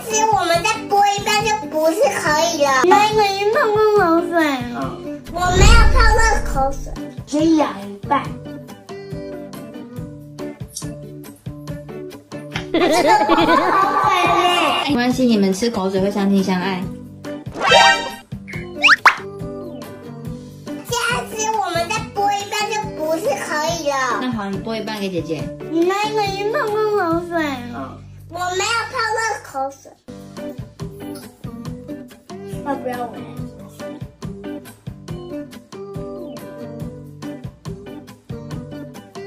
次我们再播一半就不是可以了。那个已经碰到口水了，我没有碰到口水。只咬一半。没关系，你们吃口水会相亲相爱。下次我们再播一半就不是可以了。那好，你剥一半给姐姐。你那个已经碰到口水了，口水。要不要我来？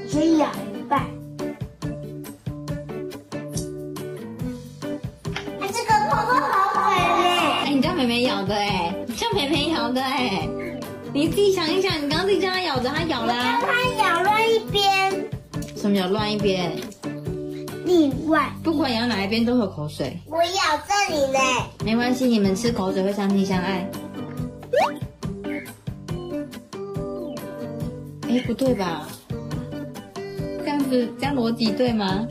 先咬一半。哎，这个泡泡好美嘞。哎，你叫妹妹咬的哎，叫妹妹咬的哎。你自己想一想，你刚刚自己叫它咬的，它咬啦、它咬乱一边。什么咬乱一边？另外，不管咬哪一边都有口水。我咬这里嘞。没关系，你们吃口水会相亲相爱。哎，不对吧？这样子，这样逻辑对吗？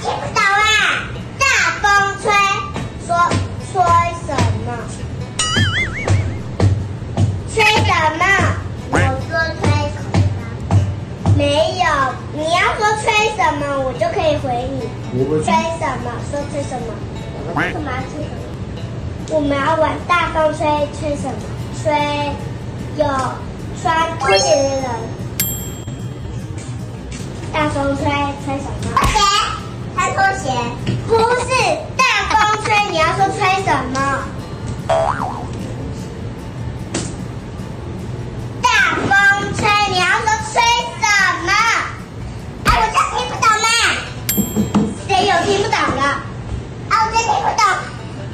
听不懂啊！大风吹，说吹什么？吹什么？我说吹口哨。没有，你要说吹什么，我就可以回你。吹什么？说吹什么？干嘛吹什么？我们要玩大风吹，吹什么？吹有穿拖鞋的人。大风吹，吹什么？不是大风吹，你要说吹什么？大风吹，你要说吹什么？啊，我就听不懂嘛。谁有听不懂的？啊，我就听不懂。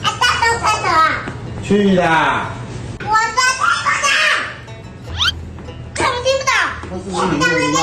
啊，大风吹什么？去啦！我说听不懂。听不懂？那是不是你没有礼貌？